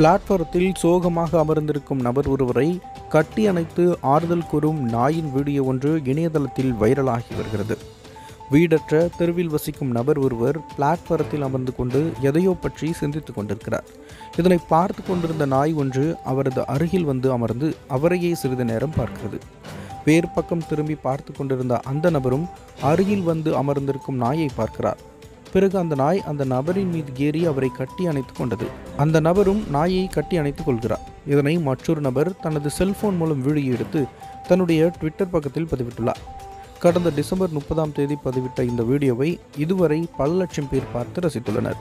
பிளாட்ஃபாரத்தில் சோகமாக அமர்ந்திருக்கும் நபர் ஒருவரை கட்டி அணைத்து ஆறுதல் கூறும் நாயின் வீடியோ ஒன்று இணையதளத்தில் வைரலாகி வருகிறது. வீடற்ற தெருவில் வசிக்கும் நபர் ஒருவர் பிளாட்ஃபாரத்தில் அமர்ந்து கொண்டு எதையோ பற்றி சிந்தித்துக் கொண்டிருக்கிறார். இதனை பார்த்து கொண்டிருந்த நாய் ஒன்று அவரது அருகில் வந்து அமர்ந்து அவரையே சிறிது நேரம் பார்க்கிறது. வேறு பக்கம் திரும்பி பார்த்து கொண்டிருந்த அந்த நபரும் அருகில் வந்து அமர்ந்திருக்கும் நாயை பார்க்கிறார். பிறகு அந்த நாய் அந்த நபரின் மீது ஏறி அவரை கட்டி அணைத்துக் கொண்டது. அந்த நபரும் நாயை கட்டி அணைத்துக் கொள்கிறார். இதனை மற்றொரு நபர் தனது செல்போன் மூலம் வீடியோ எடுத்து தன்னுடைய ட்விட்டர் பக்கத்தில் பதிவிட்டுள்ளார். கடந்த டிசம்பர் முப்பதாம் தேதி பதிவிட்ட இந்த வீடியோவை இதுவரை பல லட்சம் பேர் பார்த்து ரசித்துள்ளனர்.